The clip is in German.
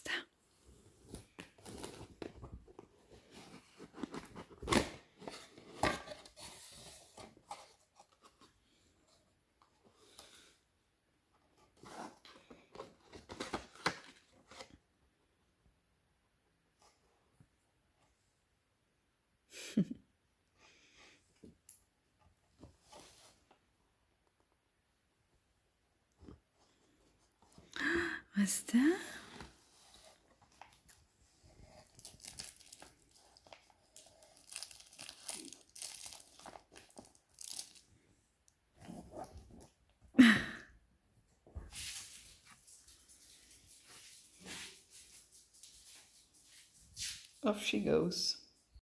Was da? Was Off she goes.